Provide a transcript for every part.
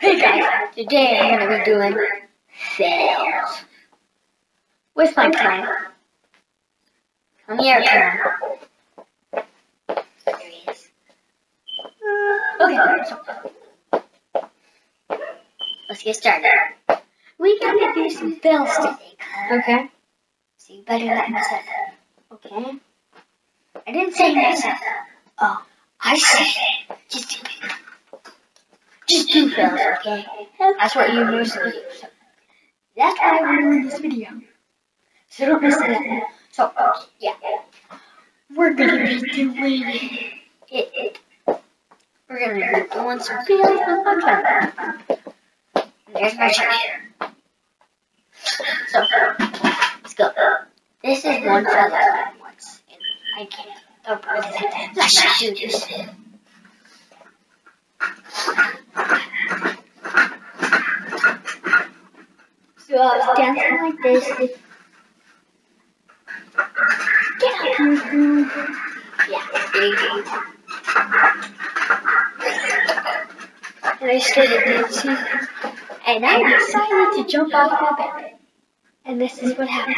Hey guys, today I'm gonna be doing sales with my clown. Come here, clown. There he is. Okay, so let's get started. We gotta do some fails today. Okay. So you better not mess up. Okay? I didn't say mess up. Oh, I said just do it. Just do fails, okay? That's what you mostly. That's why we're doing this video. So don't mess it. So, yeah. We're gonna be doing it. We're gonna be doing some fails with my friend. There's my chair. So, let's go. This is one I once, and I can't. Let's just do this. So I was dancing like this. Get up here, fool. Yeah, go. And I started dancing, and I decided to jump off my bed. And this is what happened.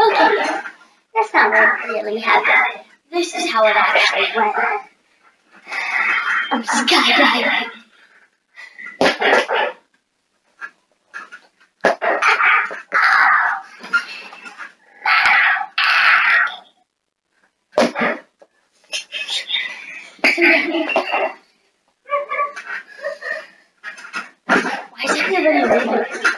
Okay, that's This is how it actually went. I'm skydiving. Why is everybody leaving?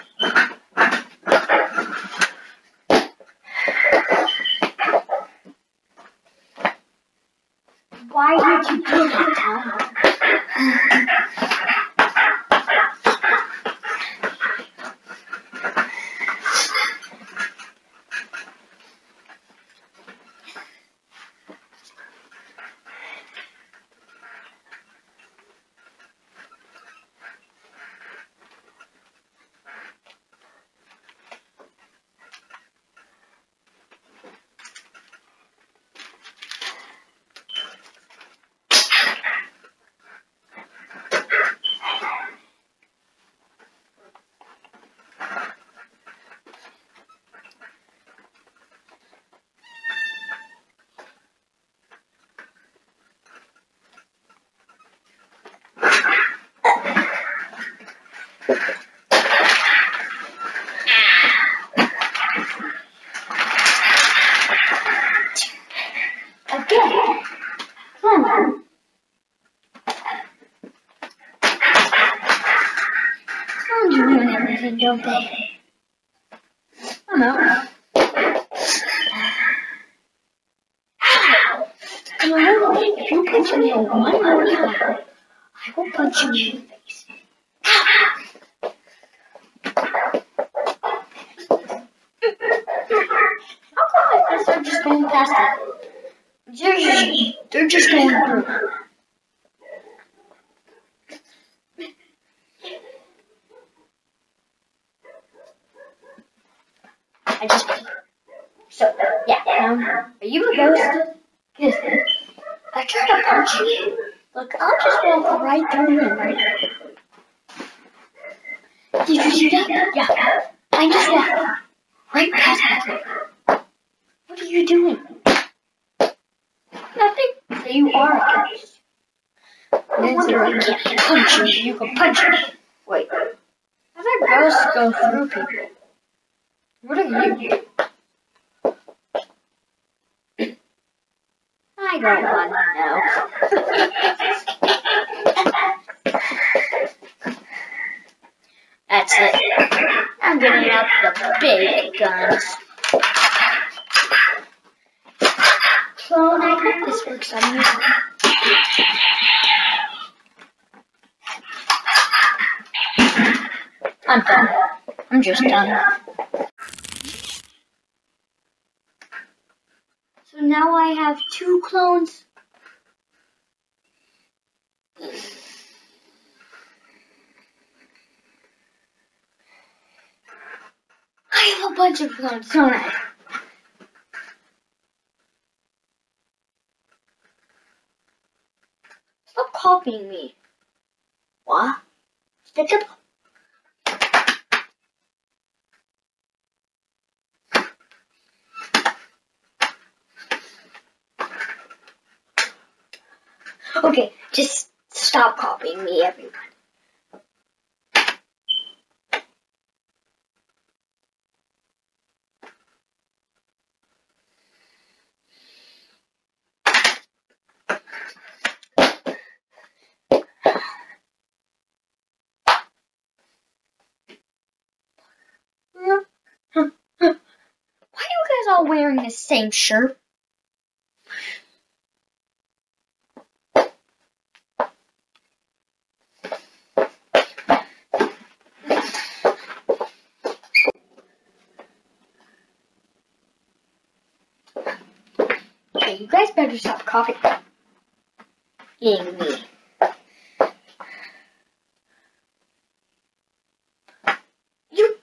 Why did you do that, Come on. Clowns ruin everything, don't they? I know. Ow! If you punch me one more time, I will punch you in the face. Ow! How come my fists are just going past it? Just, they're just going through. I just so yeah. Um, are you a ghost? Cause I tried to punch you. Look, I'll just walk right through him right. Did you see that? Yeah. I just walked right past him. What are you doing? Nothing. So you are a ghost. No wonder I can't punch you. You can punch me. Wait. How do ghosts go through people? What are you? I don't want to know. That's it. I'm getting out the big guns. Clone, I hope this works on you. I'm done. I'm just done. So now I have two clones. I have a bunch of clones, don't I? Stop copying me. What? Stick it. Okay, just stop copying me, everyone. Why are you guys all wearing the same shirt? Okay, you guys better stop copying me. You.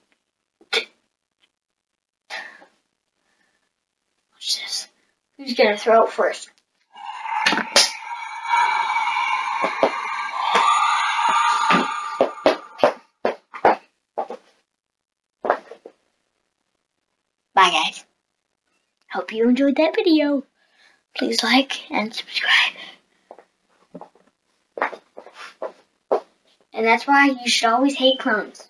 Watch this. Who's gonna throw it first? Bye guys. Hope you enjoyed that video. Please like and subscribe. And that's why you should always hate clones.